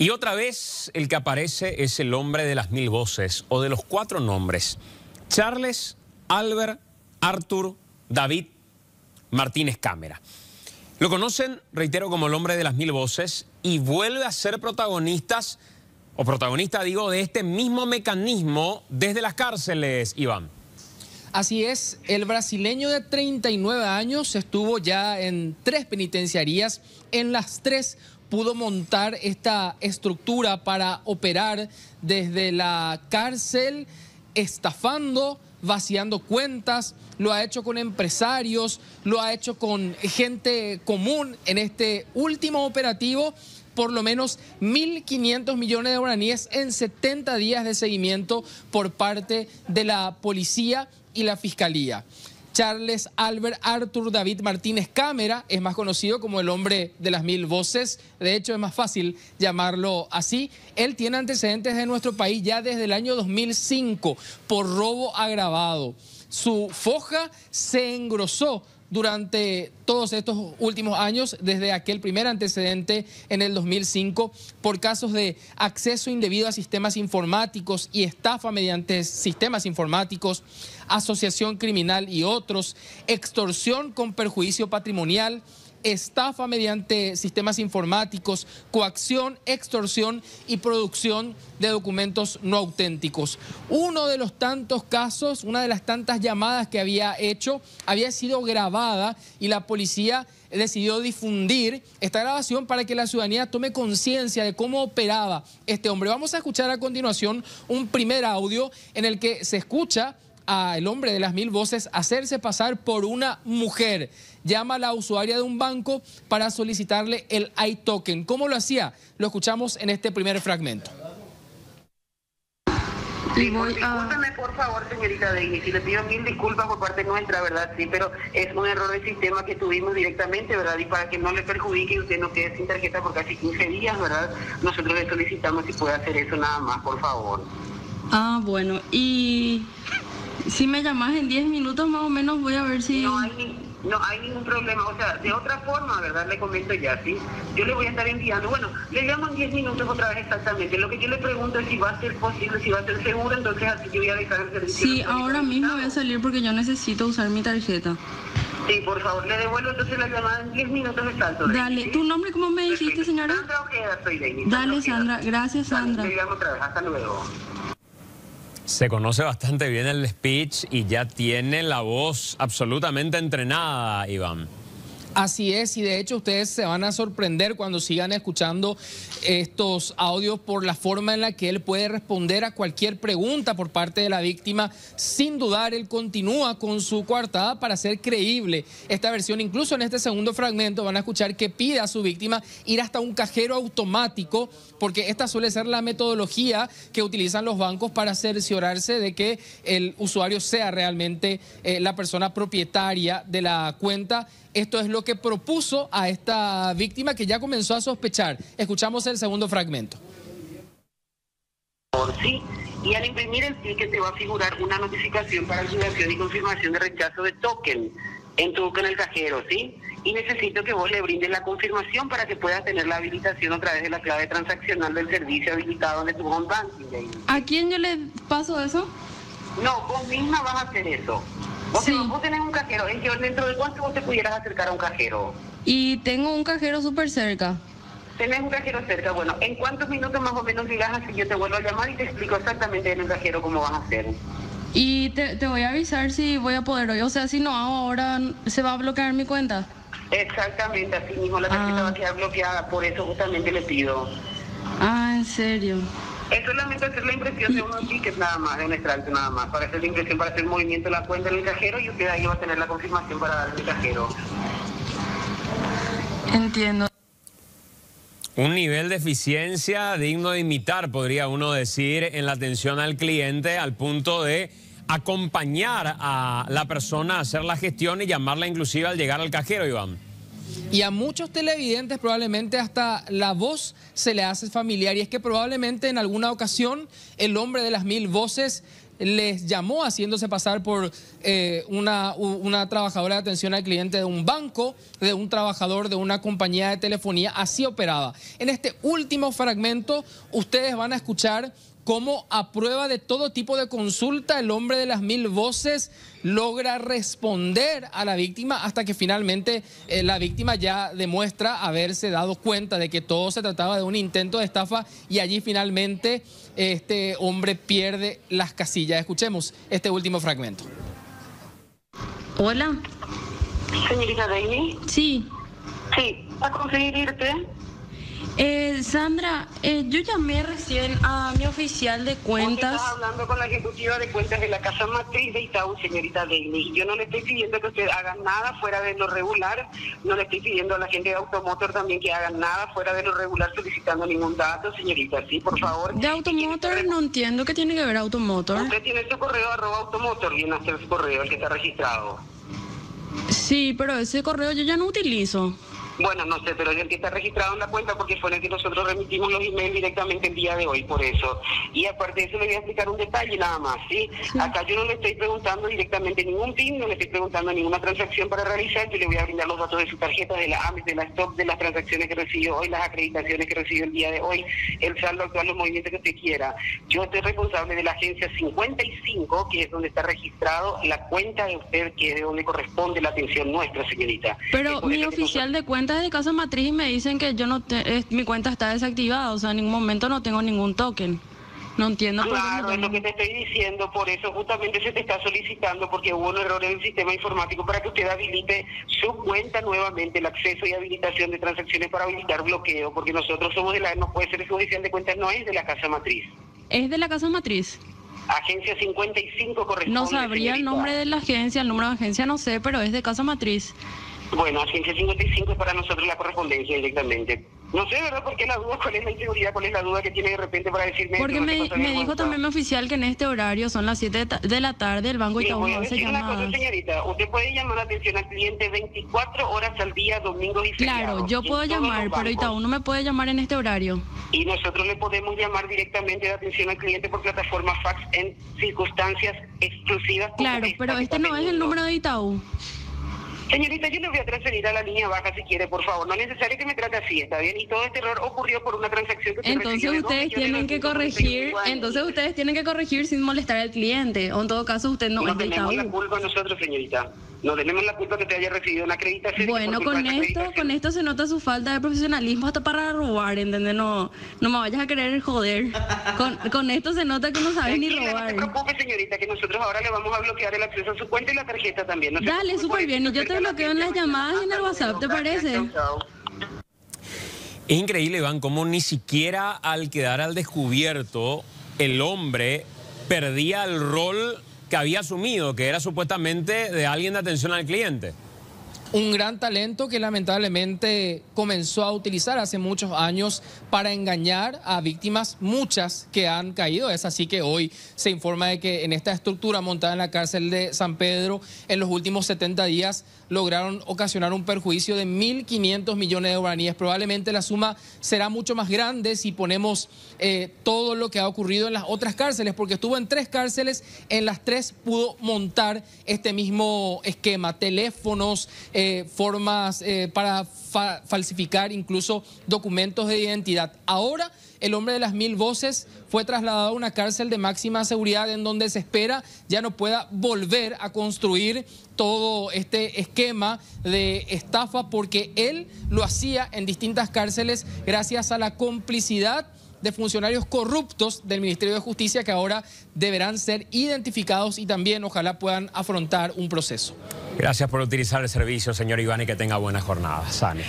Y otra vez el que aparece es el hombre de las mil voces o de los cuatro nombres. Charles, Albert, Arthur, David, Martínez Cámara. Lo conocen, reitero, como el hombre de las mil voces y vuelve a ser protagonistas, o protagonista digo, de este mismo mecanismo desde las cárceles, Iván. Así es, el brasileño de 39 años estuvo ya en tres penitenciarías, en las tres pudo montar esta estructura para operar desde la cárcel, estafando, vaciando cuentas, lo ha hecho con empresarios, lo ha hecho con gente común en este último operativo por lo menos 1.500 millones de guaraníes en 70 días de seguimiento por parte de la policía y la fiscalía. Charles Albert Arthur David Martínez Cámara, es más conocido como el hombre de las mil voces, de hecho es más fácil llamarlo así. Él tiene antecedentes de nuestro país ya desde el año 2005 por robo agravado. Su foja se engrosó durante todos estos últimos años, desde aquel primer antecedente en el 2005, por casos de acceso indebido a sistemas informáticos y estafa mediante sistemas informáticos, asociación criminal y otros, extorsión con perjuicio patrimonial, estafa mediante sistemas informáticos, coacción, extorsión y producción de documentos no auténticos. Uno de los tantos casos, una de las tantas llamadas que había hecho, había sido grabada y la policía decidió difundir esta grabación para que la ciudadanía tome conciencia de cómo operaba este hombre. Vamos a escuchar a continuación un primer audio en el que se escucha al hombre de las mil voces hacerse pasar por una mujer. Llama a la usuaria de un banco para solicitarle el iToken. ¿Cómo lo hacía? Lo escuchamos en este primer fragmento. Discúlpeme por favor, señorita Denis, y le pido mil disculpas por parte nuestra, ¿verdad? Sí, pero es un error de sistema que tuvimos directamente, ¿verdad? Y para que no le perjudique y usted no quede sin tarjeta por casi 15 días, ¿verdad? Nosotros le solicitamos si puede hacer eso nada más, por favor. Ah, bueno, y si me llamas en 10 minutos más o menos voy a ver si... No hay, no hay ningún problema, o sea, de otra forma, ¿verdad? Le comento ya, ¿sí? Yo le voy a estar enviando, bueno, le llamo en 10 minutos otra vez exactamente. Lo que yo le pregunto es si va a ser posible, si va a ser seguro, entonces así yo voy a dejar el servicio. Sí, ahora mismo voy a salir porque yo necesito usar mi tarjeta. Sí, por favor, le devuelvo entonces la llamada en 10 minutos exacto. Dale, ¿tu nombre cómo me dijiste, señora? Sandra Ojeda, soy. Dale, Sandra, gracias, Sandra. Le llamo otra vez, hasta luego. Se conoce bastante bien el speech y ya tiene la voz absolutamente entrenada, Iván. Así es, y de hecho ustedes se van a sorprender cuando sigan escuchando estos audios por la forma en la que él puede responder a cualquier pregunta por parte de la víctima. Sin dudar, él continúa con su coartada para hacer creíble esta versión. Incluso en este segundo fragmento van a escuchar que pide a su víctima ir hasta un cajero automático, porque esta suele ser la metodología que utilizan los bancos para cerciorarse de que el usuario sea realmente eh, la persona propietaria de la cuenta esto es lo que propuso a esta víctima que ya comenzó a sospechar. Escuchamos el segundo fragmento. Sí, y al imprimir el ticket te va a figurar una notificación para activación y confirmación de rechazo de token en tu en el cajero, ¿sí? Y necesito que vos le brindes la confirmación para que puedas tener la habilitación a través de la clave transaccional del servicio habilitado de tu home banking. ¿A quién yo le paso eso? No, vos misma vas a hacer eso. Vos, Sí. vos tenés un cajero. ¿En qué- ¿Dentro de cuánto vos te pudieras acercar a un cajero? Y tengo un cajero súper cerca. Tenés un cajero cerca. Bueno, ¿en cuántos minutos más o menos llegas así? Yo te vuelvo a llamar y te explico exactamente en el cajero cómo vas a hacer. Y te, te voy a avisar si voy a poder hoy. O sea, si no hago ahora, ¿se va a bloquear mi cuenta? Exactamente, así mismo la tarjeta Ah. va a quedar bloqueada. Por eso justamente le pido. Ah, en serio. Es solamente hacer la impresión de unos tickets nada más, de un extracto nada más, para hacer la impresión, para hacer el movimiento de la cuenta en el cajero y usted ahí va a tener la confirmación para darle el cajero. Entiendo. Un nivel de eficiencia digno de imitar, podría uno decir, en la atención al cliente al punto de acompañar a la persona a hacer la gestión y llamarla inclusive al llegar al cajero, Iván. Y a muchos televidentes probablemente hasta la voz se le hace familiar y es que probablemente en alguna ocasión el hombre de las mil voces les llamó haciéndose pasar por eh, una, una trabajadora de atención al cliente de un banco, de un trabajador de una compañía de telefonía, así operaba. En este último fragmento ustedes van a escuchar cómo a prueba de todo tipo de consulta el hombre de las mil voces logra responder a la víctima hasta que finalmente eh, la víctima ya demuestra haberse dado cuenta de que todo se trataba de un intento de estafa y allí finalmente este hombre pierde las casillas. Escuchemos este último fragmento. Hola. Señorita Daini. Sí. Sí, a conseguir irte eh, Sandra, eh, yo llamé recién a mi oficial de cuentas. Estás hablando con la ejecutiva de cuentas de la casa matriz de Itaú, señorita Daly. Yo no le estoy pidiendo que usted haga nada fuera de lo regular. No le estoy pidiendo a la gente de Automotor también que hagan nada fuera de lo regular solicitando ningún dato, señorita. Sí, por favor. De Automotor no entiendo qué tiene que ver Automotor. Usted tiene su correo arroba Automotor, bien hacer su correo, el que está registrado. Sí, pero ese correo yo ya no utilizo. Bueno, no sé, pero es el que está registrado en la cuenta porque fue el que nosotros remitimos los emails directamente el día de hoy, por eso. Y aparte de eso le voy a explicar un detalle nada más, ¿sí? Acá yo no le estoy preguntando directamente ningún PIN, no le estoy preguntando ninguna transacción para realizar, yo le voy a brindar los datos de su tarjeta, de la AMES, de la STOP, de las transacciones que recibió hoy, las acreditaciones que recibió el día de hoy, el saldo actual, los movimientos que usted quiera. Yo estoy responsable de la agencia 55, que es donde está registrado la cuenta de usted, que es de donde corresponde la atención nuestra, señorita. Pero mi oficial de cuenta de casa matriz y me dicen que yo no mi cuenta está desactivada, o sea, en ningún momento no tengo ningún token. No entiendo por Claro, es lo que te estoy diciendo, por eso justamente se te está solicitando, porque hubo un error en el sistema informático para que usted habilite su cuenta nuevamente, el acceso y habilitación de transacciones para habilitar bloqueo, porque nosotros somos de la, no puede ser judicial de cuentas, no es de la casa matriz. ¿Es de la casa matriz? Agencia 55 corresponde. No sabría el nombre de la agencia, el número de agencia no sé, pero es de casa matriz. Bueno, Agencia 55 es para nosotros la correspondencia directamente. No sé, ¿verdad? ¿Por qué la duda? ¿Cuál es la inseguridad? ¿Cuál es la duda que tiene de repente para decirme? Porque me, dijo también mi oficial que en este horario son las 7 de la tarde, el banco Itaú no se llama... cosa, señorita. Usted puede llamar atención al cliente 24 horas al día, domingos y feriados. Claro, yo puedo llamar, pero Itaú no me puede llamar en este horario. Y nosotros le podemos llamar directamente de atención al cliente por plataforma fax en circunstancias exclusivas. Claro, pero este no es el número de Itaú. Señorita, yo le voy a transferir a la línea baja si quiere, por favor. No es necesario que me trate así, ¿está bien? Y todo este error ocurrió por una transacción que Entonces ustedes tienen que corregir, entonces ustedes tienen que corregir sin molestar al cliente, o en todo caso usted no, no tenemos la culpa nosotros, señorita. No tenemos la culpa que te haya recibido una acreditación. Bueno, con esto, con esto se nota su falta de profesionalismo hasta para robar, ¿entendés? No, no me vayas a querer joder. Con, con esto se nota que no sabes ni robar. No se preocupe, señorita, que nosotros ahora le vamos a bloquear el acceso a su cuenta y la tarjeta también. Dale, súper bien. Y yo te bloqueo en las llamadas y en el WhatsApp, ¿te parece? Es increíble, Iván, cómo ni siquiera al quedar al descubierto el hombre perdía el rol que había asumido, que era supuestamente de alguien de atención al cliente. Un gran talento que lamentablemente comenzó a utilizar hace muchos años para engañar a víctimas, muchas que han caído. Es así que hoy se informa de que en esta estructura montada en la cárcel de San Pedro, en los últimos 70 días lograron ocasionar un perjuicio de 1.500 millones de guaraníes. Probablemente la suma será mucho más grande si ponemos eh, todo lo que ha ocurrido en las otras cárceles, porque estuvo en tres cárceles, en las tres pudo montar este mismo esquema, teléfonos, eh, formas eh, para falsificar incluso documentos de identidad. Ahora el hombre de las mil voces fue trasladado a una cárcel de máxima seguridad en donde se espera ya no pueda volver a construir todo este esquema de estafa porque él lo hacía en distintas cárceles gracias a la complicidad de funcionarios corruptos del Ministerio de Justicia que ahora deberán ser identificados y también ojalá puedan afrontar un proceso. Gracias por utilizar el servicio, señor Iván, y que tenga buena jornada. Sane.